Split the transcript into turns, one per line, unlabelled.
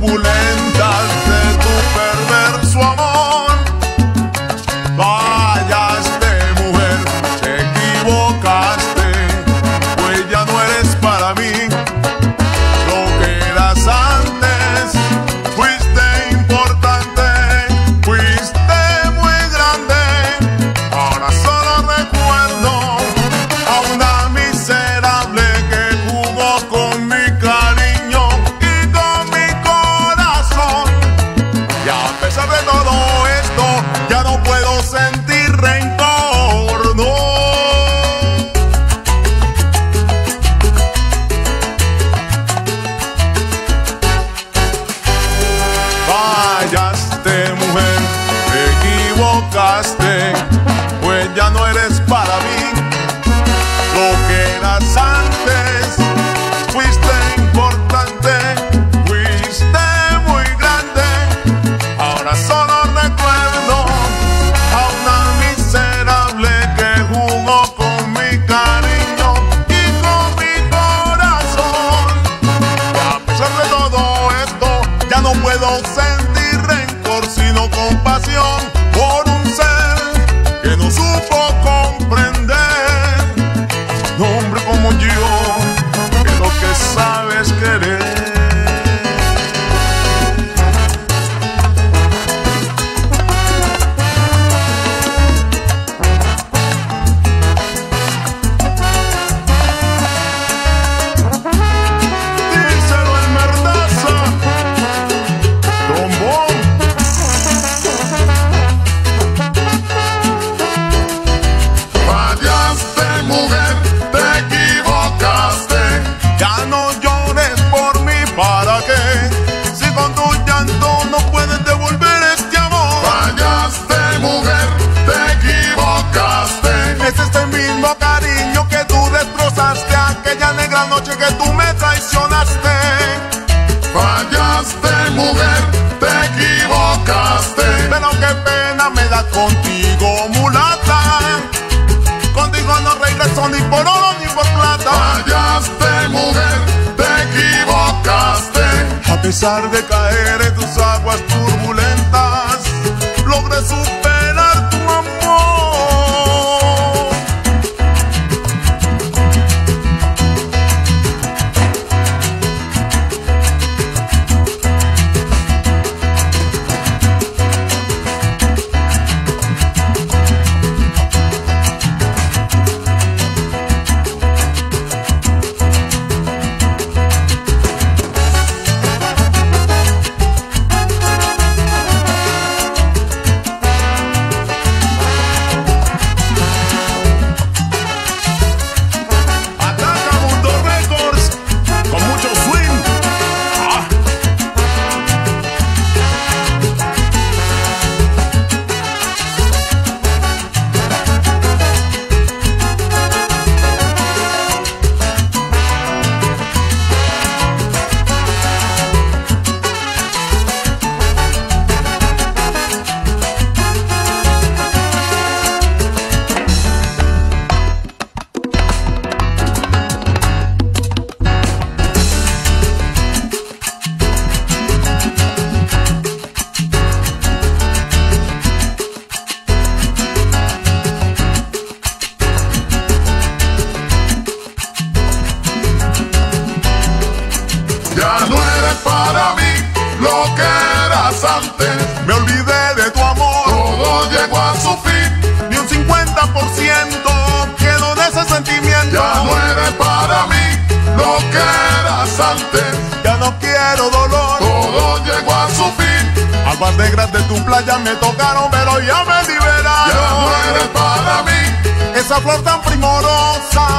turbulento. disgusting contigo, mulata. Contigo no regreso ni por oro ni por plata. Fallaste, mujer, te equivocaste. A pesar de caer en tus aguas turbulentas, logré superar que eras antes. Me olvidé de tu amor, todo llegó a su fin. Ni un 50% quedó de ese sentimiento. Ya no eres para mí lo que eras antes. Ya no quiero dolor, todo llegó a su fin. Aguas negras de tu playa me tocaron, pero ya me liberaron. Ya no eres para mí esa flor tan primorosa